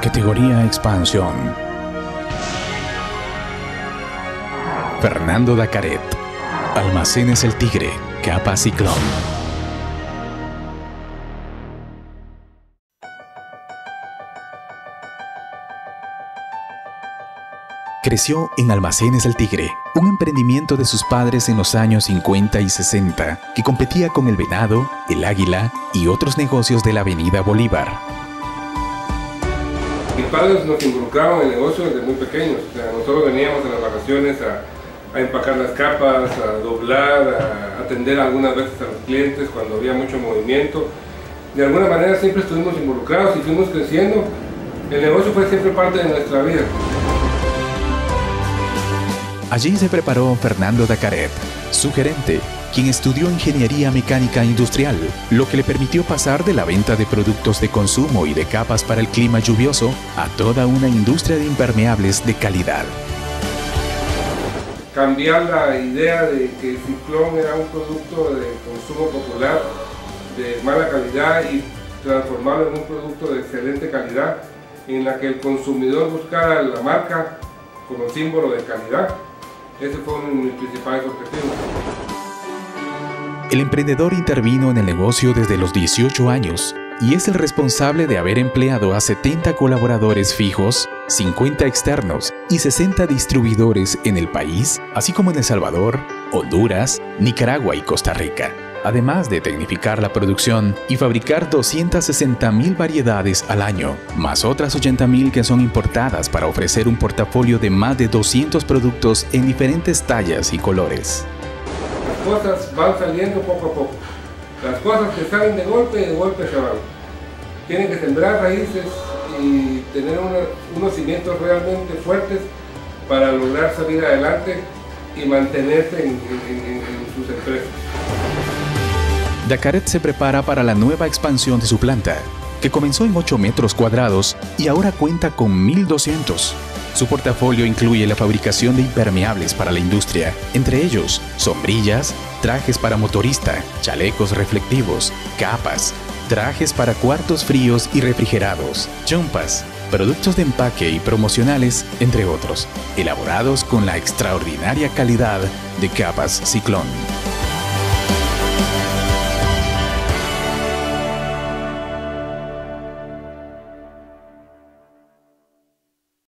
Categoría Expansión. Fernando Dacaret. Almacenes El Tigre. Capa Ciclón. Creció en Almacenes El Tigre, un emprendimiento de sus padres en los años 50 y 60, que competía con el venado, el águila y otros negocios de la Avenida Bolívar. Mis padres nos involucraban en el negocio desde muy pequeños. Nosotros veníamos en las vacaciones a, a empacar las capas, a doblar, a atender algunas veces a los clientes cuando había mucho movimiento. De alguna manera siempre estuvimos involucrados y fuimos creciendo. El negocio fue siempre parte de nuestra vida. Allí se preparó Fernando Dacaret, su gerente, quien estudió ingeniería mecánica industrial, lo que le permitió pasar de la venta de productos de consumo y de capas para el clima lluvioso a toda una industria de impermeables de calidad. Cambiar la idea de que el ciclón era un producto de consumo popular de mala calidad y transformarlo en un producto de excelente calidad en la que el consumidor buscara la marca como símbolo de calidad. El emprendedor intervino en el negocio desde los 18 años y es el responsable de haber empleado a 70 colaboradores fijos, 50 externos y 60 distribuidores en el país, así como en El Salvador, Honduras, Nicaragua y Costa Rica. Además de tecnificar la producción y fabricar 260.000 variedades al año, más otras 80.000 que son importadas para ofrecer un portafolio de más de 200 productos en diferentes tallas y colores. Las cosas van saliendo poco a poco. Las cosas que salen de golpe, de golpe se van. Tienen que sembrar raíces y tener unos cimientos realmente fuertes para lograr salir adelante y mantenerse en, en- en- en sus empresas. Dacaret se prepara para la nueva expansión de su planta, que comenzó en 8 metros cuadrados y ahora cuenta con 1.200. Su portafolio incluye la fabricación de impermeables para la industria, entre ellos sombrillas, trajes para motorista, chalecos reflectivos, capas, trajes para cuartos fríos y refrigerados, chompas, productos de empaque y promocionales, entre otros, elaborados con la extraordinaria calidad de capas Ciclón.